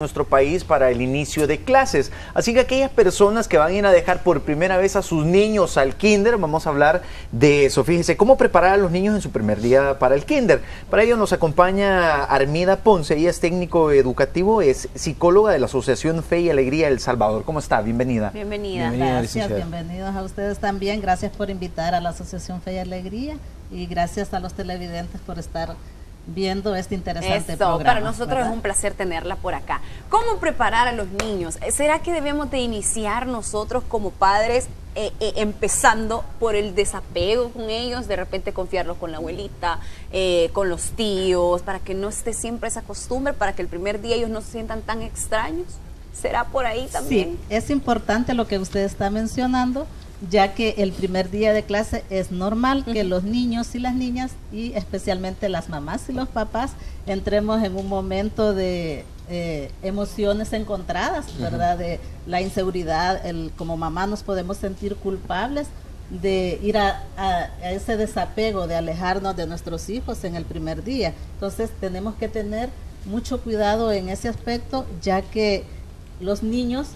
nuestro país para el inicio de clases. Así que aquellas personas que van a ir a dejar por primera vez a sus niños al kinder, vamos a hablar de eso. Fíjense, cómo preparar a los niños en su primer día para el kinder. Para ello nos acompaña Armida Ponce, ella es técnico educativo, es psicóloga de la Asociación Fe y Alegría El Salvador. ¿Cómo está? Bienvenida. Bienvenida. gracias, bienvenidos a ustedes también. Gracias por invitar a la Asociación Fe y Alegría y gracias a los televidentes por estar viendo este interesante programa. Para nosotros es un placer tenerla por acá. ¿Cómo preparar a los niños? ¿Será que debemos de iniciar nosotros como padres eh, eh, empezando por el desapego con ellos, de repente confiarlos con la abuelita, eh, con los tíos, para que no esté siempre esa costumbre, para que el primer día ellos no se sientan tan extraños? ¿Será por ahí también? Sí, es importante lo que usted está mencionando ya que el primer día de clase es normal que los niños y las niñas y especialmente las mamás y los papás entremos en un momento de eh, emociones encontradas, ¿verdad? De la inseguridad, el, como mamá nos podemos sentir culpables de ir a, a, ese desapego, de alejarnos de nuestros hijos en el primer día. Entonces tenemos que tener mucho cuidado en ese aspecto, ya que los niños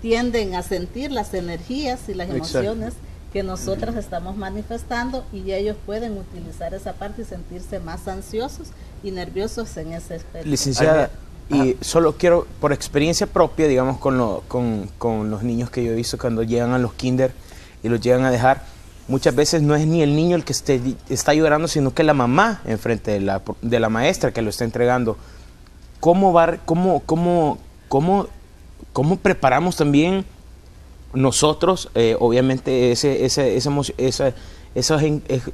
tienden a sentir las energías y las emociones que nosotras estamos manifestando y ellos pueden utilizar esa parte y sentirse más ansiosos y nerviosos en ese aspecto. Licenciada, y solo quiero, por experiencia propia, digamos, con, lo, con, con, los niños que yo he visto cuando llegan a los kinder y los llegan a dejar, muchas veces no es ni el niño el que esté, está llorando, sino que la mamá enfrente de la, de la maestra que lo está entregando. ¿Cómo va, cómo, cómo, cómo cómo preparamos también nosotros, eh, obviamente, ese, ese, esos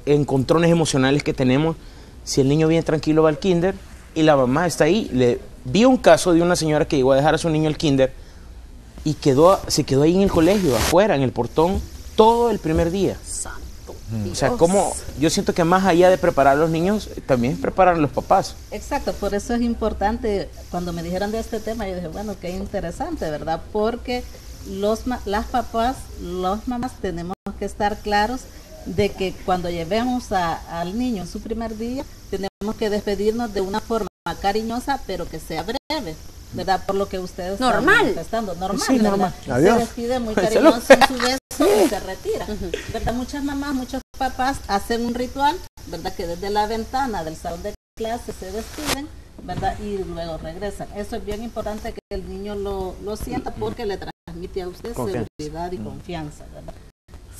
encontrones emocionales que tenemos, si el niño viene tranquilo va al kinder y la mamá está ahí. Le, vi un caso de una señora que llegó a dejar a su niño al kinder y quedó, se quedó ahí en el colegio, afuera, en el portón, todo el primer día. O sea, como yo siento que más allá de preparar a los niños, también preparar a los papás. Exacto, por eso es importante, cuando me dijeron de este tema, yo dije, bueno, qué interesante, ¿verdad? Porque los las papás, los mamás tenemos que estar claros de que cuando llevemos al niño en su primer día, tenemos que despedirnos de una forma cariñosa, pero que sea breve. ¿Verdad? Por lo que ustedes normal. están manifestando. Normal, normal. Se despide muy cariñoso en su beso y se retira. ¿Verdad? Muchas mamás, muchos papás hacen un ritual, ¿verdad? Que desde la ventana del salón de clase se despiden, ¿verdad? Y luego regresan. Eso es bien importante que el niño lo, lo sienta porque le transmite a usted seguridad y confianza, ¿verdad?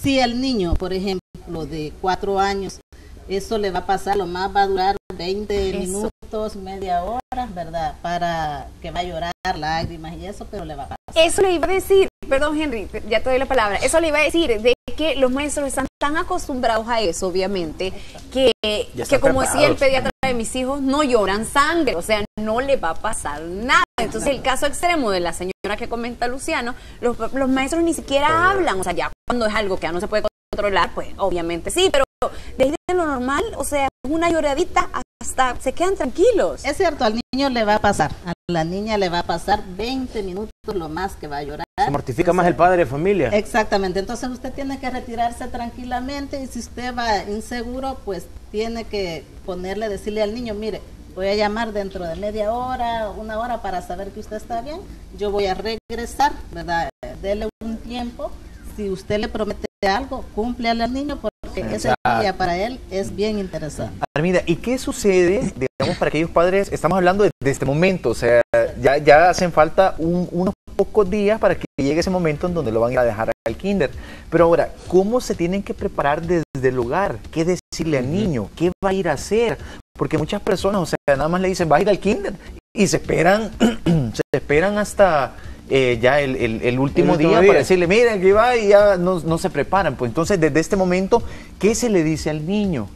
Si el niño, por ejemplo, de cuatro años, eso le va a pasar, lo más va a durar 20 minutos, media hora, ¿verdad? Para que va a llorar lágrimas y eso, pero le va a pasar. Eso le iba a decir, perdón Henry, ya te doy la palabra, eso le iba a decir de que los maestros están tan acostumbrados a eso, obviamente, que, que como decía el pediatra de mis hijos, no lloran sangre, o sea, no le va a pasar nada. Entonces, el caso extremo de la señora que comenta Luciano, los, los maestros ni siquiera hablan, o sea, ya cuando es algo que ya no se puede controlar, pues obviamente sí, pero desde lo normal, o sea, una lloradita hasta se quedan tranquilos. Es cierto, al niño le va a pasar, a la niña le va a pasar 20 minutos lo más que va a llorar. Se mortifica más el padre de familia. Exactamente, entonces usted tiene que retirarse tranquilamente y si usted va inseguro, pues tiene que ponerle, decirle al niño, mire, voy a llamar dentro de media hora, una hora para saber que usted está bien, yo voy a regresar, ¿verdad? Dele un tiempo, si usted le promete algo, cumple al niño porque ese día para él es bien interesante. Armida, ¿y qué sucede, digamos, para aquellos padres? Estamos hablando de, este momento, o sea, ya, ya hacen falta unos pocos días para que llegue ese momento en donde lo van a ir a dejar al kinder. Pero ahora, ¿cómo se tienen que preparar desde el hogar? ¿Qué decirle al niño? ¿Qué va a ir a hacer? Porque muchas personas, o sea, nada más le dicen, va a ir al kinder y se esperan, se esperan hasta eh, ya el, el, último, día, para decirle, miren, que va y ya no, no, se preparan. Pues entonces, desde este momento, ¿qué se le dice al niño?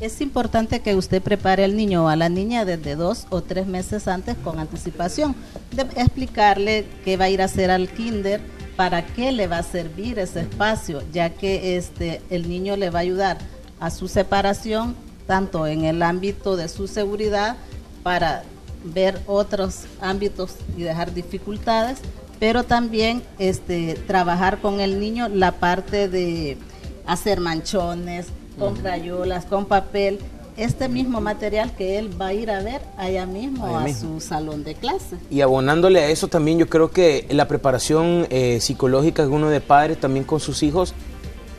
Es importante que usted prepare al niño o a la niña desde dos o tres meses antes con anticipación. De explicarle qué va a ir a hacer al kinder, para qué le va a servir ese espacio, ya que este, el niño le va a ayudar a su separación, tanto en el ámbito de su seguridad, para ver otros ámbitos y dejar dificultades, pero también este, trabajar con el niño la parte de hacer manchones, con crayolas, con papel, este mismo material que él va a ir a ver allá mismo a su salón de clase. Y abonándole a eso también yo creo que la preparación eh, psicológica de uno de padres también con sus hijos,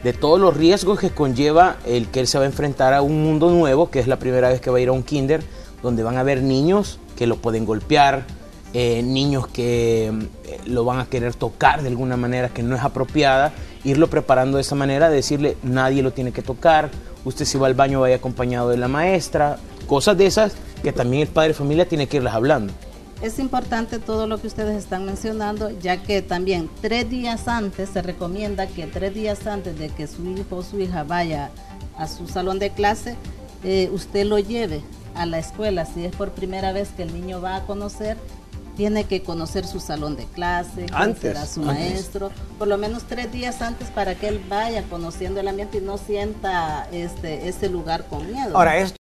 de todos los riesgos que conlleva el que él se va a enfrentar a un mundo nuevo, que es la primera vez que va a ir a un kinder, donde van a haber niños que lo pueden golpear, eh, niños que eh, lo van a querer tocar de alguna manera que no es apropiada, irlo preparando de esa manera, decirle nadie lo tiene que tocar, usted si va al baño vaya acompañado de la maestra, cosas de esas que también el padre de familia tiene que irles hablando. Es importante todo lo que ustedes están mencionando, ya que también tres días antes se recomienda que tres días antes de que su hijo o su hija vaya a su salón de clase, eh, usted lo lleve a la escuela. Si es por primera vez que el niño va a conocer, tiene que conocer su salón de clase, antes, a su maestro, por lo menos tres días antes para que él vaya conociendo el ambiente y no sienta este ese lugar con miedo. Ahora, esto